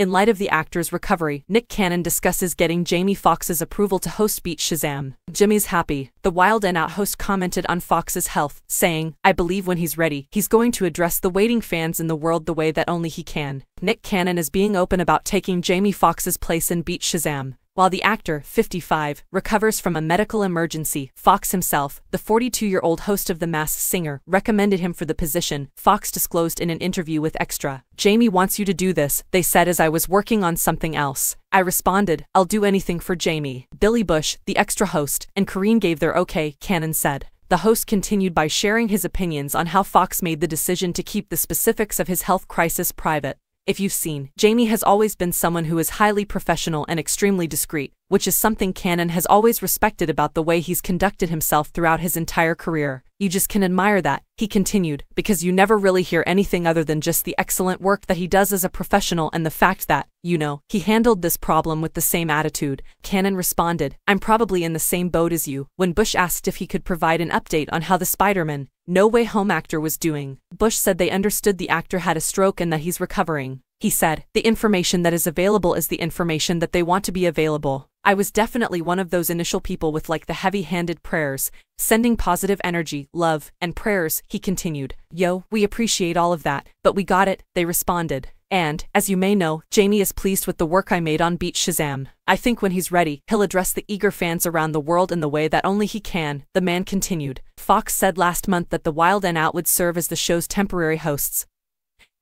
In light of the actor's recovery, Nick Cannon discusses getting Jamie Foxx's approval to host Beat Shazam. Jimmy's happy. The Wild 'N Out host commented on Foxx's health, saying, I believe when he's ready, he's going to address the waiting fans in the world the way that only he can. Nick Cannon is being open about taking Jamie Foxx's place in Beat Shazam. While the actor, 55, recovers from a medical emergency, Fox himself, the 42-year-old host of The Masked Singer, recommended him for the position, Fox disclosed in an interview with Extra. Jamie wants you to do this, they said as I was working on something else. I responded, I'll do anything for Jamie. Billy Bush, the Extra host, and Corinne gave their okay, Cannon said. The host continued by sharing his opinions on how Foxx made the decision to keep the specifics of his health crisis private. If you've seen, Jamie has always been someone who is highly professional and extremely discreet, which is something Cannon has always respected about the way he's conducted himself throughout his entire career. You just can admire that, he continued, because you never really hear anything other than just the excellent work that he does as a professional and the fact that, you know, he handled this problem with the same attitude. Cannon responded, I'm probably in the same boat as you, when Bush asked if he could provide an update on how the Spider-Man, no Way Home actor was doing. Bush said they understood the actor had a stroke and that he's recovering. He said, the information that is available is the information that they want to be available. I was definitely one of those initial people with like the heavy-handed prayers, sending positive energy, love, and prayers, he continued. Yo, we appreciate all of that, but we got it, they responded. And, as you may know, Jamie is pleased with the work I made on Beat Shazam. I think when he's ready, he'll address the eager fans around the world in the way that only he can, the man continued. Fox said last month that the Wild 'N Out would serve as the show's temporary hosts,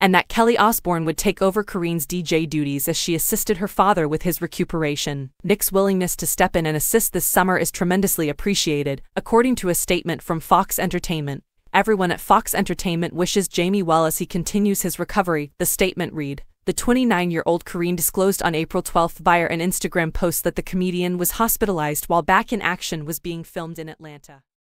and that Kelly Osbourne would take over Corinne's DJ duties as she assisted her father with his recuperation. Nick's willingness to step in and assist this summer is tremendously appreciated, according to a statement from Fox Entertainment. Everyone at Fox Entertainment wishes Jamie well as he continues his recovery, the statement read. The 29-year-old Karine disclosed on April 12 via an Instagram post that the comedian was hospitalized while Back in Action was being filmed in Atlanta.